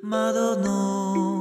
窓の